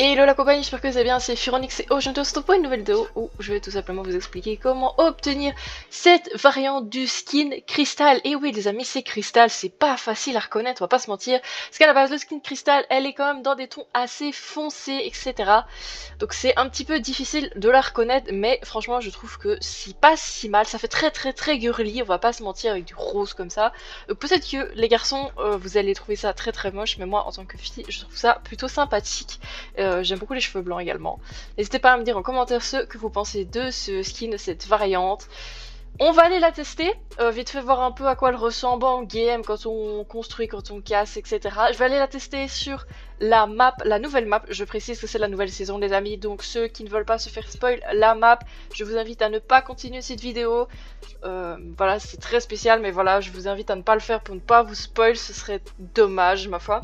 Hello la compagnie, j'espère que vous allez bien, c'est Furonix et aujourd'hui on se retrouve pour une nouvelle vidéo où je vais tout simplement vous expliquer comment obtenir cette variante du skin cristal. Et oui les amis, c'est cristal, c'est pas facile à reconnaître, on va pas se mentir. Parce qu'à la base, le skin cristal, elle est quand même dans des tons assez foncés, etc. Donc c'est un petit peu difficile de la reconnaître, mais franchement je trouve que c'est pas si mal. Ça fait très très très girly, on va pas se mentir, avec du rose comme ça. Peut-être que les garçons, euh, vous allez trouver ça très très moche, mais moi en tant que fille, je trouve ça plutôt sympathique. Euh, euh, j'aime beaucoup les cheveux blancs également. N'hésitez pas à me dire en commentaire ce que vous pensez de ce skin, cette variante. On va aller la tester, euh, vite fait voir un peu à quoi elle ressemble en game, quand on construit, quand on casse, etc. Je vais aller la tester sur la map, la nouvelle map, je précise que c'est la nouvelle saison les amis, donc ceux qui ne veulent pas se faire spoil la map, je vous invite à ne pas continuer cette vidéo. Euh, voilà, c'est très spécial, mais voilà, je vous invite à ne pas le faire pour ne pas vous spoil, ce serait dommage ma foi.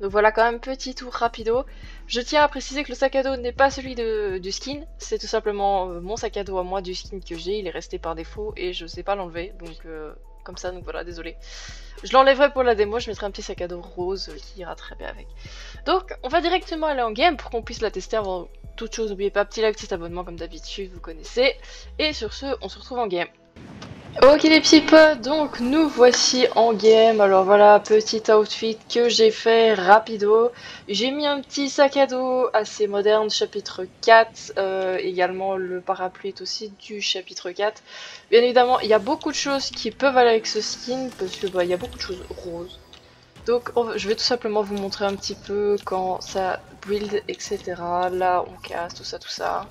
Donc voilà quand même petit tour rapido. Je tiens à préciser que le sac à dos n'est pas celui de, du skin, c'est tout simplement euh, mon sac à dos à moi du skin que j'ai, il est resté par défaut et je sais pas l'enlever, donc euh, comme ça, donc voilà, désolé. Je l'enlèverai pour la démo, je mettrai un petit sac à dos rose qui ira très bien avec. Donc on va directement aller en game pour qu'on puisse la tester avant toute chose. N'oubliez pas, petit like, petit abonnement comme d'habitude, vous connaissez. Et sur ce, on se retrouve en game. Ok les petits donc nous voici en game, alors voilà, petit outfit que j'ai fait rapido, j'ai mis un petit sac à dos assez moderne, chapitre 4, euh, également le parapluie aussi du chapitre 4, bien évidemment il y a beaucoup de choses qui peuvent aller avec ce skin, parce que bah, y a beaucoup de choses roses, donc je vais tout simplement vous montrer un petit peu quand ça build, etc, là on casse, tout ça, tout ça,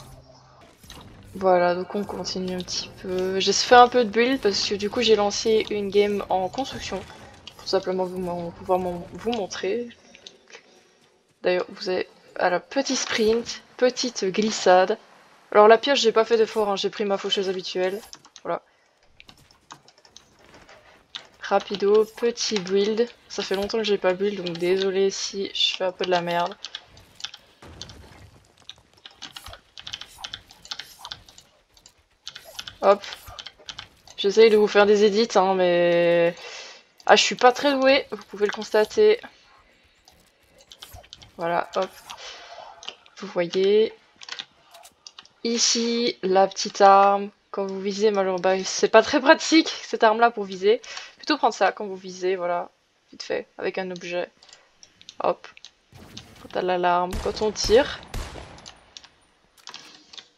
voilà, donc on continue un petit peu. J'ai fait un peu de build parce que du coup j'ai lancé une game en construction. Pour simplement vous, pouvoir vous montrer. D'ailleurs, vous avez alors petit sprint, petite glissade. Alors la pioche, j'ai pas fait d'effort, hein. j'ai pris ma faucheuse habituelle. Voilà. Rapido, petit build. Ça fait longtemps que j'ai pas build, donc désolé si je fais un peu de la merde. Hop. J'essaye de vous faire des edits, hein, mais... Ah, je suis pas très doué, vous pouvez le constater. Voilà, hop. Vous voyez. Ici, la petite arme. Quand vous visez, malheureusement, c'est pas très pratique, cette arme-là, pour viser. Plutôt prendre ça quand vous visez, voilà. Vite fait, avec un objet. Hop. Quand a l'alarme, quand on tire.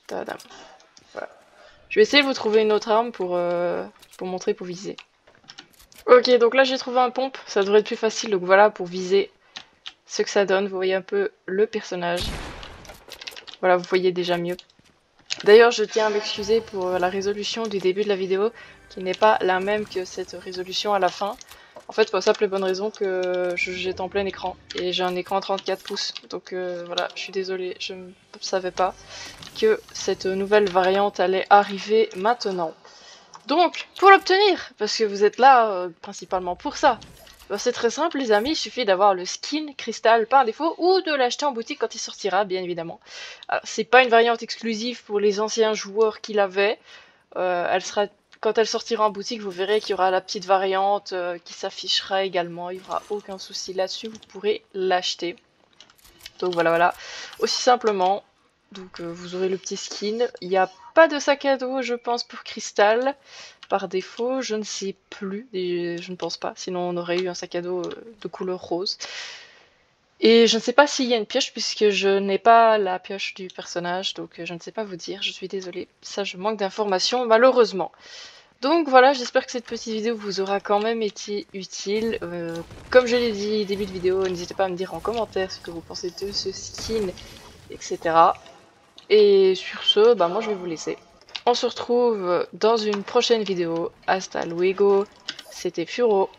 Tadam. Je vais essayer de vous trouver une autre arme pour, euh, pour montrer pour viser. Ok, donc là j'ai trouvé un pompe, ça devrait être plus facile, donc voilà pour viser ce que ça donne. Vous voyez un peu le personnage. Voilà, vous voyez déjà mieux. D'ailleurs, je tiens à m'excuser pour la résolution du début de la vidéo, qui n'est pas la même que cette résolution à la fin. En fait, pour la simple et bonne raison que j'étais en plein écran et j'ai un écran à 34 pouces. Donc euh, voilà, je suis désolée, je ne savais pas que cette nouvelle variante allait arriver maintenant. Donc, pour l'obtenir, parce que vous êtes là euh, principalement pour ça, bah, c'est très simple les amis, il suffit d'avoir le skin cristal par défaut ou de l'acheter en boutique quand il sortira, bien évidemment. C'est pas une variante exclusive pour les anciens joueurs qui l'avaient, euh, elle sera quand elle sortira en boutique, vous verrez qu'il y aura la petite variante euh, qui s'affichera également. Il n'y aura aucun souci là-dessus, vous pourrez l'acheter. Donc voilà, voilà. Aussi simplement, donc euh, vous aurez le petit skin. Il n'y a pas de sac à dos, je pense, pour Cristal. Par défaut, je ne sais plus, je ne pense pas. Sinon, on aurait eu un sac à dos euh, de couleur rose. Et je ne sais pas s'il y a une pioche puisque je n'ai pas la pioche du personnage, donc je ne sais pas vous dire, je suis désolée. Ça, je manque d'informations, malheureusement. Donc voilà, j'espère que cette petite vidéo vous aura quand même été utile. Euh, comme je l'ai dit début de vidéo, n'hésitez pas à me dire en commentaire ce que vous pensez de ce skin, etc. Et sur ce, bah moi je vais vous laisser. On se retrouve dans une prochaine vidéo. Hasta luego, c'était Furo.